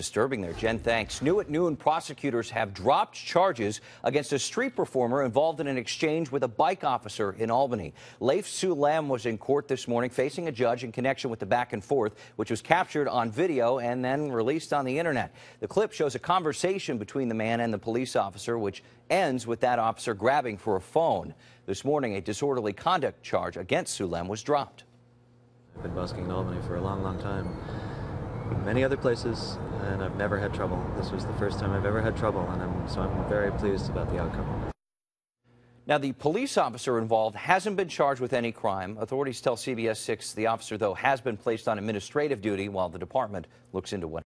disturbing there. Jen, thanks. New at noon, prosecutors have dropped charges against a street performer involved in an exchange with a bike officer in Albany. Leif Solem was in court this morning facing a judge in connection with the back and forth, which was captured on video and then released on the internet. The clip shows a conversation between the man and the police officer, which ends with that officer grabbing for a phone. This morning, a disorderly conduct charge against Sulem was dropped. I've been busking in Albany for a long, long time. Many other places, and I've never had trouble. This was the first time I've ever had trouble, and I'm, so I'm very pleased about the outcome. Now, the police officer involved hasn't been charged with any crime. Authorities tell CBS 6 the officer, though, has been placed on administrative duty while the department looks into what